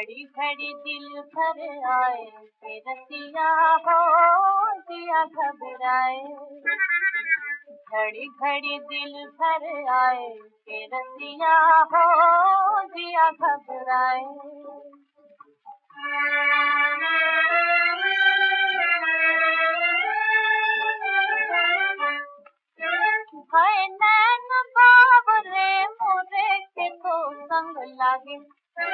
घड़ी घड़ी दिल भर आए रसिया हो दिया घबराए। घड़ी घड़ी दिल भर आए रसिया हो दिया घबराए। तो लागे।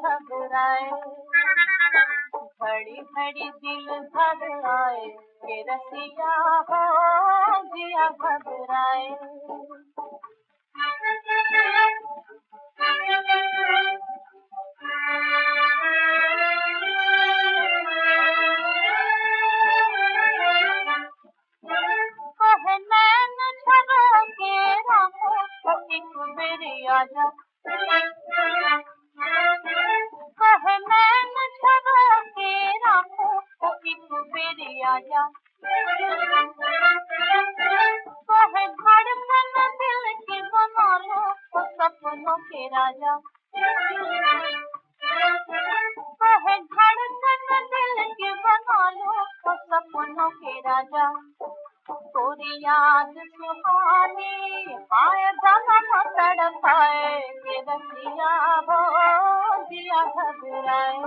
घबराए घड़ी घड़ी दिल भर आए के रसिया हो जिया घबराए बेरी आजा। कहे नैन झरो के तो एक बेरी आजा। कहे धड़कन दिल की बना लो तो सपनों के राजा। कहे धड़कन दिल की बना लो तो सपनों के राजा। तोरी याद सुहानी दिया घबराए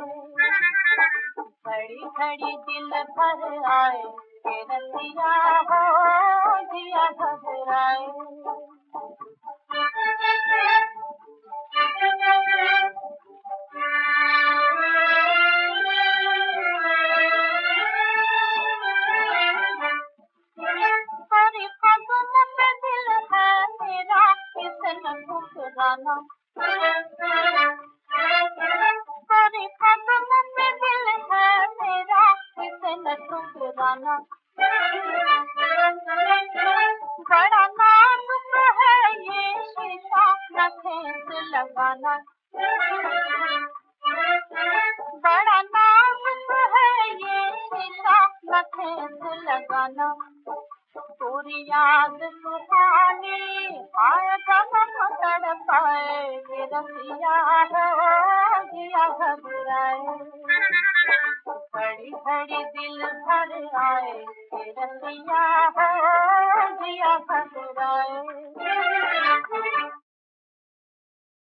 घड़ी घड़ी दिल भर आए के रसिया हो दिया घबराए ठुकराना तेरी कदम पे दिल मेरा इसे न ठुकराना बड़ा नाजुक है है ये शीशा न ठेस लगाना। तोरी याद सुहानी, आय तड़पाए के रसिया हो घबराए घड़ी घड़ी दिल भर आए रसिया हो दिया घबराए